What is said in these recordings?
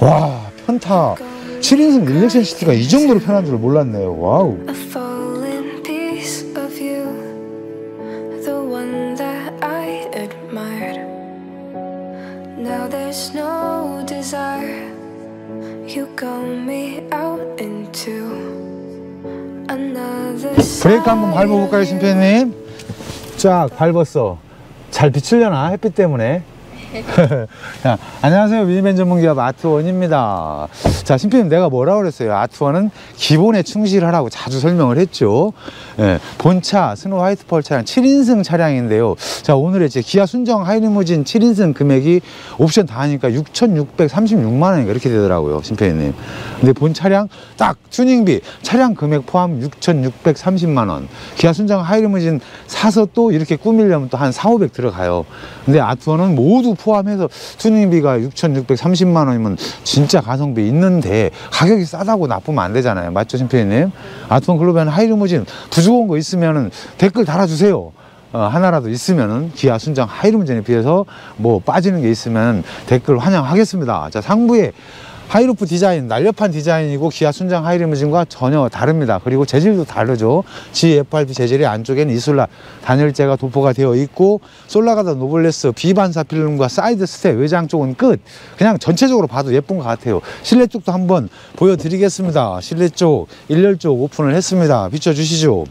와 편하다 7인승 relaxion 시트가 이 정도로 편한 줄 몰랐네요 wow 브레이크 한번 밟아볼까요. 심피디님? 쫙 밟았어 잘 비추려나 햇빛 때문에 자, 안녕하세요. 미니밴 전문기업 아트원입니다. 자 심피디님 내가 뭐라 그랬어요? 아트원은 기본에 충실하라고 자주 설명을 했죠. 예, 본차 snow white pearl 차량 7인승 차량인데요. 자 오늘의 제 기아 순정 하이리무진 7인승 금액이 옵션 다 하니까 6,636만 원인가 이렇게 되더라고요 심피디님. 근데 본 차량 딱 튜닝비 차량 금액 포함 6,630만 원. 기아 순정 하이리무진 사서 또 이렇게 꾸미려면 또 한 4, 500 들어가요. 근데 아트원은 모두 포함해서 튜닝비가 6,630만 원이면 진짜 가성비 있는데 가격이 싸다고 나쁘면 안 되잖아요. 맞죠, 심피디님? 아트원 글로벌 하이리무진 부족한 거 있으면은 댓글 달아주세요. 어, 하나라도 있으면은 기아 순정 하이리무진에 비해서 뭐 빠지는 게 있으면 댓글 환영하겠습니다. 자, 상부에 하이루프 디자인, 날렵한 디자인이고 기아 순정 하이리무진과 전혀 다릅니다. 그리고 재질도 다르죠. GFRP 재질의 안쪽에는 이슬라 단열재가 도포가 되어 있고 솔라가드 노블레스 비반사 필름과 side step 외장 쪽은 끝. 그냥 전체적으로 봐도 예쁜 것 같아요. 실내 쪽도 한번 보여드리겠습니다. 실내 쪽, 1열 쪽 오픈을 했습니다. 비춰주시죠.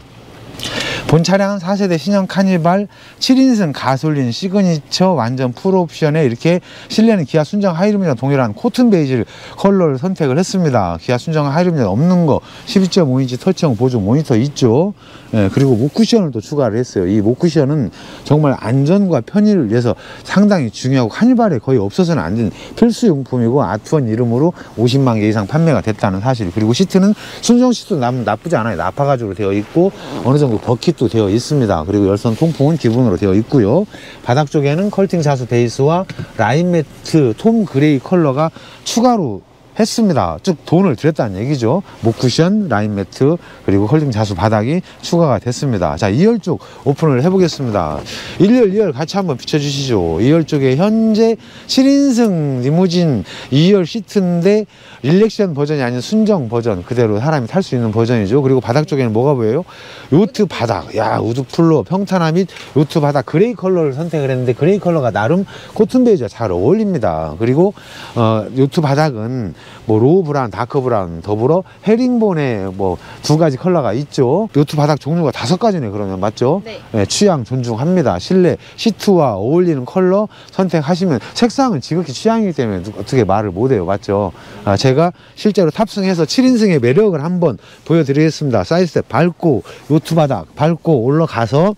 본 차량은 4세대 신형 카니발 7인승 가솔린 시그니처 완전 풀옵션에 이렇게 실내는 기아 순정 하이룸이랑 동일한 cotton beige 컬러를 선택을 했습니다. 기아 순정 하이룸에 없는 거 12.5인치 터치형 보조 모니터 있죠. 예, 그리고 목쿠션을 또 추가를 했어요. 이 목쿠션은 정말 안전과 편의를 위해서 상당히 중요하고 카니발에 거의 없어서는 안 되는 필수 용품이고 아트원 이름으로 50만 개 이상 판매가 됐다는 사실. 그리고 시트는 순정 시트도 남, 나쁘지 않아요. nappa 가죽으로 되어 있고 어느 정도 버킷 도 되어 있습니다. 그리고 열선 통풍은 기본으로 되어 있고요. 바닥 쪽에는 퀼팅 자수 베이스와 라인 매트 톰 gray 컬러가 추가로 했습니다. 즉 돈을 들였다는 얘기죠. 목쿠션, 라인 매트, 그리고 퀼팅 자수 바닥이 추가가 됐습니다. 자, 2열 쪽 오픈을 해보겠습니다. 1열, 2열 같이 한번 비춰주시죠. 2열 쪽에 현재 7인승 리무진 2열 시트인데 relaxion 버전이 아닌 순정 버전 그대로 사람이 탈 수 있는 버전이죠. 그리고 바닥 쪽에는 뭐가 보여요? 요트 바닥, 야 wood floor 평탄화 및 요트 바닥 gray 컬러를 선택을 했는데 gray 컬러가 나름 cotton beige와 잘 어울립니다. 그리고 어, 요트 바닥은 뭐 low brown, dark brown 더불어 헤링본의 뭐두 가지 컬러가 있죠. 요트 바닥 종류가 다섯 가지네 그러면 맞죠? 네. 예, 취향 존중합니다. 실내 시트와 어울리는 컬러 선택하시면 색상은 지극히 취향이기 때문에 누- 어떻게 말을 못해요. 맞죠? 아, 제가 실제로 탑승해서 7인승의 매력을 한번 보여드리겠습니다. side step 밟고 요트 바닥 밟고 올라가서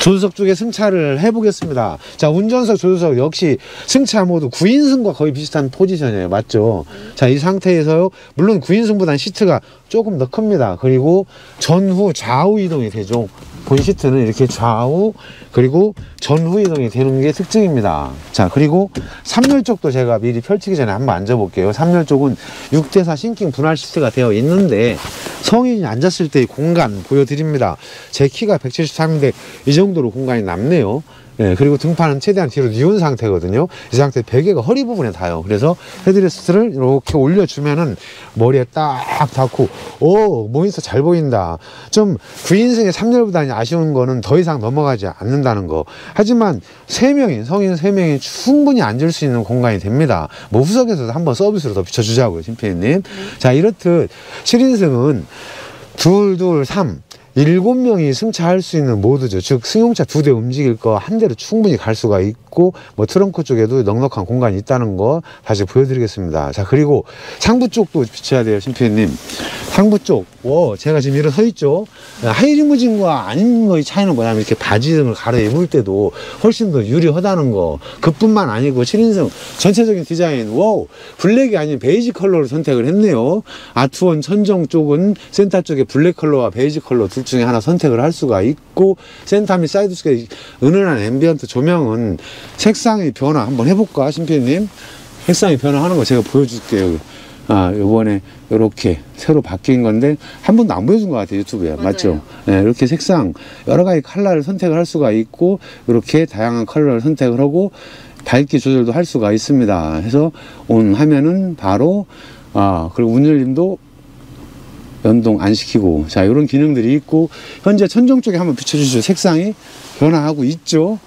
조수석 쪽에 승차를 해보겠습니다. 자, 운전석, 조수석 역시 승차 모두 9인승과 거의 비슷한 포지션이에요. 맞죠? 자, 이 상태에서요. 물론 9인승보다는 시트가 조금 더 큽니다. 그리고 전후 좌우 이동이 되죠. 본 시트는 이렇게 좌우 그리고 전후 이동이 되는 게 특징입니다. 자, 그리고 3열 쪽도 제가 미리 펼치기 전에 한번 앉아 볼게요. 3열 쪽은 6대4 sinking 분할 시트가 되어 있는데 성인이 앉았을 때의 공간 보여드립니다. 제 키가 173인데 이 정도로 공간이 남네요. 예, 그리고 등판은 최대한 뒤로 뉘운 상태거든요. 이 상태 베개가 허리 부분에 닿아요. 그래서 headrest를 이렇게 올려주면은 머리에 딱 닿고, 오, 모니터 잘 보인다. 좀 9인승의 3열보다 아쉬운 거는 더 이상 넘어가지 않는다는 거. 하지만 세명인 성인 세명이 충분히 앉을 수 있는 공간이 됩니다. 뭐 후석에서도 한번 서비스로 더 비춰주자고요, 심피디님. 자, 이렇듯 7인승은 둘, 둘, 삼. 일곱 명이 승차할 수 있는 모드죠. 즉 승용차 두 대 움직일 거 한 대로 충분히 갈 수가 있고 뭐 트렁크 쪽에도 넉넉한 공간이 있다는 거 다시 보여드리겠습니다. 자 그리고 상부 쪽도 비춰야 돼요, 심피디님. 상부 쪽, 와 제가 지금 일어서 있죠. 하이리무진과 아닌 거의 차이는 뭐냐면 이렇게 바지 등을 갈아입을 때도 훨씬 더 유리하다는 거. 그뿐만 아니고 7인승 전체적인 디자인, wow 블랙이 아닌 베이지 컬러를 선택을 했네요. 아트원 천정 쪽은 센터 쪽에 블랙 컬러와 베이지 컬러 둘 중에 하나 선택을 할 수가 있고 센터 및 사이드 쪽에 은은한 ambient 조명은 색상의 변화 한번 해볼까 심피디님 색상이 변화하는 거 제가 보여줄게요 아 요번에 이렇게 새로 바뀐 건데 한 번도 안 보여준 것 같아요 유튜브에 맞아요. 맞죠 네, 이렇게 색상 여러 가지 컬러를 선택을 할 수가 있고 이렇게 다양한 컬러를 선택을 하고 밝기 조절도 할 수가 있습니다. 해서 on 하면은 바로 아 그리고 운율림도 연동 안 시키고 자 이런 기능들이 있고 현재 천정 쪽에 한번 비춰주시죠 색상이 변화하고 있죠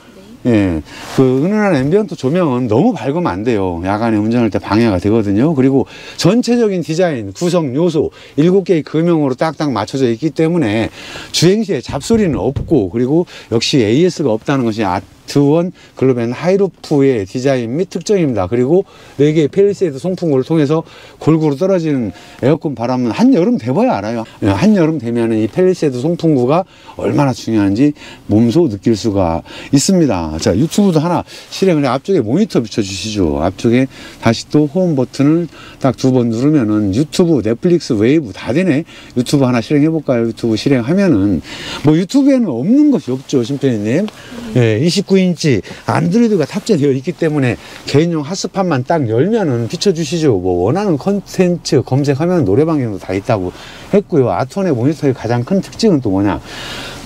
예, 그 은은한 ambient 조명은 너무 밝으면 안 돼요. 야간에 운전할 때 방해가 되거든요. 그리고 전체적인 디자인, 구성 요소 일곱 개의 금형으로 딱딱 맞춰져 있기 때문에 주행 시에 잡소리는 없고 그리고 역시 AS가 없다는 것이 아 트원 글로벤 high roof의 디자인 및 특징입니다. 그리고 네 개의 펠리세이드 송풍구를 통해서 골고루 떨어지는 에어컨 바람은 한여름 돼봐야 알아요. 예, 한여름 되면 이 펠리세이드 송풍구가 얼마나 중요한지 몸소 느낄 수가 있습니다. 자, 유튜브도 하나 실행을 해. 앞쪽에 모니터 비춰주시죠. 앞쪽에 다시 또 홈 버튼을 딱 두 번 누르면은 유튜브, 넷플릭스, 웨이브 다 되네. 유튜브 하나 실행해볼까요? 유튜브 실행하면은 뭐 유튜브에는 없는 것이 없죠. 심피디님. 예, 29 인치 안드로이드가 탑재되어 있기 때문에 개인용 hotspot만 딱 열면은 비춰주시죠. 뭐 원하는 컨텐츠 검색하면 노래방 기능도 다 있다고 했고요. 아트원의 모니터의 가장 큰 특징은 또 뭐냐?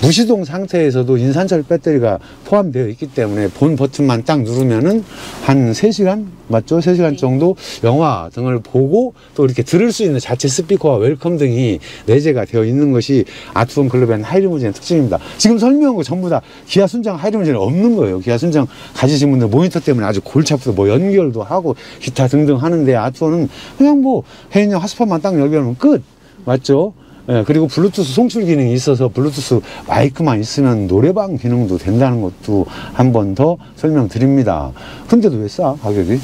무시동 상태에서도 인산철 배터리가 포함되어 있기 때문에 본 버튼만 딱 누르면은 한 3시간 맞죠? 3시간 정도 영화 등을 보고 또 이렇게 들을 수 있는 자체 스피커와 welcome 등이 내재가 되어 있는 것이 아트원 글로벤 하이리무진의 특징입니다. 지금 설명한 거 전부 다 기아 순정 하이리무진은 없는 거예요. 기아 순정 가지신 분들 모니터 때문에 아주 골치 아프고 뭐 연결도 하고 기타 등등 하는데 아트원은 그냥 뭐 해인형 핫스팟만 딱 열면 끝 맞죠? 예, 그리고 블루투스 송출 기능이 있어서 블루투스 마이크만 있으면 노래방 기능도 된다는 것도 한 번 더 설명드립니다. 근데도 왜 싸, 가격이?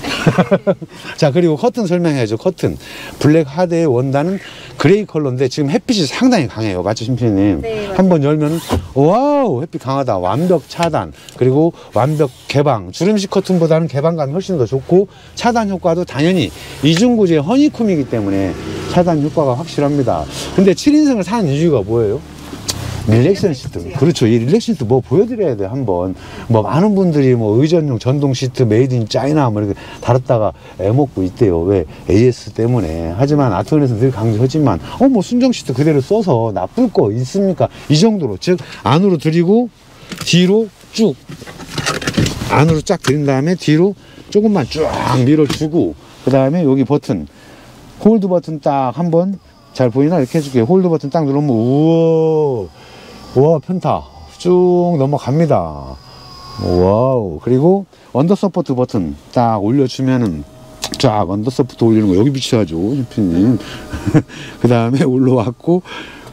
자, 그리고 커튼 설명해야죠. 커튼. 블라인드의 원단은 그레이 컬러인데 지금 햇빛이 상당히 강해요. 맞죠, 심피디님? 네, 맞아요. 한번 열면 와우, 햇빛 강하다. 완벽 차단. 그리고 완벽 개방. 주름식 커튼보다는 개방감이 훨씬 더 좋고 차단 효과도 당연히 이중구조의 honeycomb이기 때문에 차단 효과가 확실합니다. 근데 7인승을 사는 이유가 뭐예요? relaxation 시트. 그렇죠. 이 relaxation 시트 뭐 보여드려야 돼, 한번. 뭐 많은 분들이 뭐 의전용 전동 시트 made in China 뭐 이렇게 달았다가 애먹고 있대요. 왜? AS 때문에. 하지만 아트원에서 늘 강조하지만, 어, 뭐 순정 시트 그대로 써서 나쁠 거 있습니까? 이 정도로. 즉, 안으로 들이고, 뒤로 쭉. 안으로 쫙 들인 다음에 뒤로 조금만 쫙 밀어주고, 그 다음에 여기 버튼. hold 버튼 딱 한번 잘 보이나? 이렇게 해줄게 hold 버튼 딱 누르면 우와 우와 편타. 쭉 넘어갑니다. 와우. 그리고 under support 버튼 딱 올려주면은 쫙 under support 올리는 거. 여기 비춰야죠 심피디님. 그 다음에 올라왔고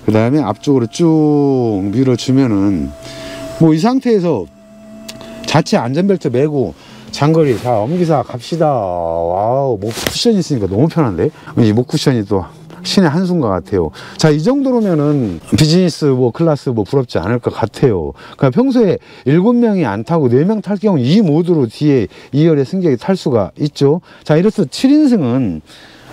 그 다음에 앞쪽으로 쭉 밀어주면은 뭐 이 상태에서 자체 안전벨트 매고 장거리 자 엄기사 갑시다. 와우 목 쿠션이 있으니까 너무 편한데? 이 목 쿠션이 또 신의 것 같아요. 자 이 정도로면은 비즈니스 뭐 클래스 뭐 부럽지 않을 것 같아요. 그러니까 평소에 일곱 명이 안 타고 네 명 탈 경우 이 모드로 뒤에 2열의 승객이 탈 수가 있죠. 자 이렇듯 7인승은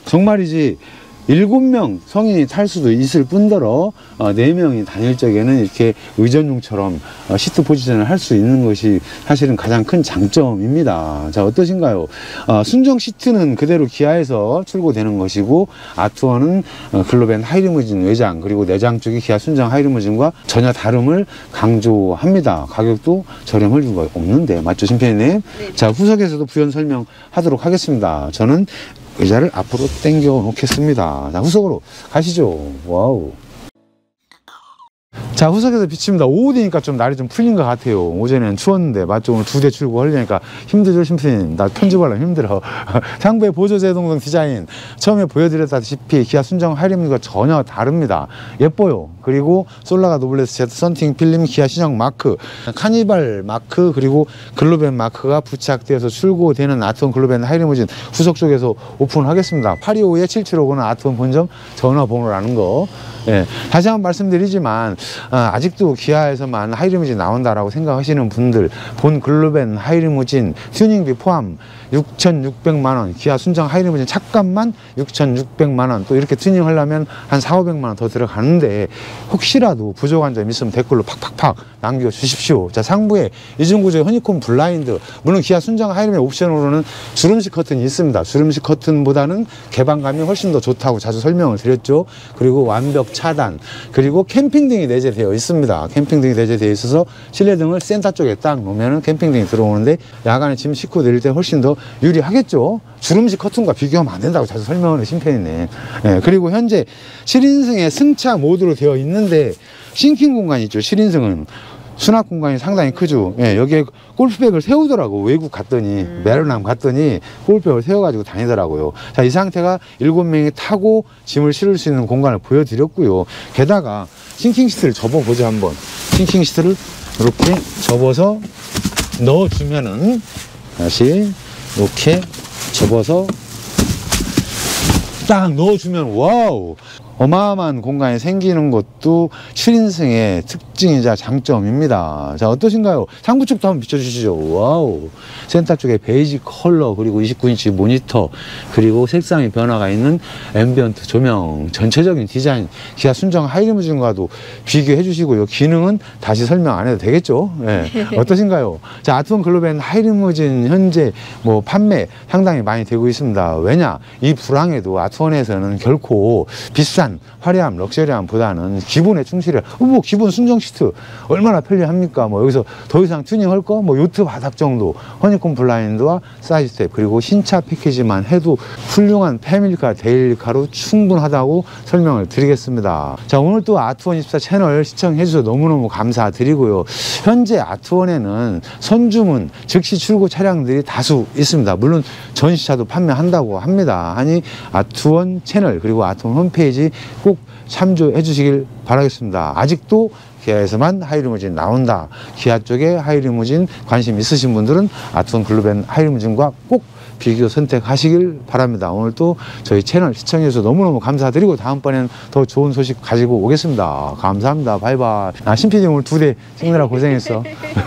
정말이지 일곱 명 성인이 탈 수도 있을 뿐더러 어, 네 명이 다닐 적에는 이렇게 의전용처럼 어, 시트 포지션을 할 수 있는 것이 사실은 가장 큰 장점입니다. 자 어떠신가요? 어, 순정 시트는 그대로 기아에서 출고되는 것이고 아트원은 어, 글로벤 하이리무진 외장 그리고 내장 쪽이 기아 순정 하이리무진과 전혀 다름을 강조합니다. 가격도 저렴할 이유가 없는데 맞죠, 심피디님? 자 후석에서도 부연 설명하도록 하겠습니다. 저는 의자를 앞으로 당겨 놓겠습니다. 자, 후석으로 가시죠. 와우. 자, 후석에서 비칩니다. 오후 되니까 좀 날이 좀 풀린 것 같아요. 오전에는 추웠는데, 맞죠? 오늘 두 대 출고 하려니까 힘들죠, 심피디님? 나 편집하려면 힘들어. 상부의 보조제동등 디자인. 처음에 보여드렸다시피 기아 순정 하이리무진과 전혀 다릅니다. 예뻐요. 그리고 솔라가드 노블레스 제트 썬팅 필름 기아 신형 마크, 카니발 마크, 그리고 글로벤 마크가 부착되어서 출고되는 아트원 글로벤 하이리무진 후석 쪽에서 오픈하겠습니다. 825-7759는 아트원 본점 전화번호라는 거. 예, 다시 한번 말씀드리지만 아직도 기아에서만 하이리무진 나온다라고 생각하시는 분들 본 글로벤 하이리무진 튜닝비 포함 6,600만 원 기아 순정 하이리무진 찻값만 6,600만 원 또 이렇게 튜닝하려면 한 4, 500만 원 더 들어가는데 혹시라도 부족한 점 있으면 댓글로 팍팍팍 남겨주십시오. 자 상부에 이중구조의 honeycomb 블라인드. 물론 기아 순정 하이리무진 옵션으로는 주름식 커튼이 있습니다. 주름식 커튼보다는 개방감이 훨씬 더 좋다고 자주 설명을 드렸죠. 그리고 완벽 차단 그리고 캠핑 등이 내재되어 있습니다. 캠핑 등이 내재되어 있어서 실내 등을 센터 쪽에 딱 놓으면 캠핑 등이 들어오는데 야간에 짐 싣고 내릴 때 훨씬 더 유리하겠죠. 주름식 커튼과 비교하면 안 된다고 자주 설명을 해 심피디님. 예, 그리고 현재 7인승의 승차 모드로 되어 있는데 sinking 공간이 있죠. 7인승은 수납 공간이 상당히 크죠. 예, 여기에 골프백을 세우더라고. 외국 갔더니, 베트남 갔더니 골프백을 세워가지고 다니더라고요. 자, 이 상태가 일곱 명이 타고 짐을 실을 수 있는 공간을 보여드렸고요. 게다가 sinking 시트를 접어보자, 한번. sinking 시트를 이렇게 접어서 넣어주면은 다시 이렇게 접어서 딱 넣어주면 와우 어마어마한 공간이 생기는 것도 7인승의 특징이자 장점입니다. 자 어떠신가요? 상부 쪽도 한번 비춰주시죠. 와우. 센터 쪽에 베이지 컬러 그리고 29인치 모니터 그리고 색상의 변화가 있는 ambient 조명 전체적인 디자인. 기아 순정 하이리무진과도 비교해 주시고요. 기능은 다시 설명 안 해도 되겠죠? 예. 어떠신가요? 자 아트원 글로벤 하이리무진 현재 뭐 판매 상당히 많이 되고 있습니다. 왜냐? 이 불황에도 아트원에서는 결코 비싼 화려함 럭셔리함보다는 기본에 충실해. 어, 뭐 기본 순정 시트 얼마나 편리합니까? 뭐 여기서 더 이상 튜닝 할 거? 뭐 요트 바닥 정도. 허니콤 블라인드와 사이드 스텝. 그리고 신차 패키지만 해도 훌륭한 패밀리카 데일리카로 충분하다고 설명을 드리겠습니다. 자 오늘 또 아트원 24 채널 시청해 주셔서 너무너무 감사드리고요. 현재 아트원에는 선주문 즉시 출고 차량들이 다수 있습니다. 물론 전시차도 판매한다고 합니다. 하니 아트원 채널 그리고 아트원 홈페이지 꼭 참조해 주시길 바라겠습니다 아직도 기아에서만 하이리무진 나온다 기아 쪽에 하이리무진 관심 있으신 분들은 아트원 글로벤 하이리무진과 꼭 비교 선택하시길 바랍니다. 오늘 또 저희 채널 시청해 주셔서 너무너무 감사드리고 다음번에는 더 좋은 소식 가지고 오겠습니다. 감사합니다. 바이바이. 아, 신PD 오늘 두 대 찍느라 고생했어.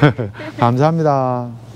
감사합니다.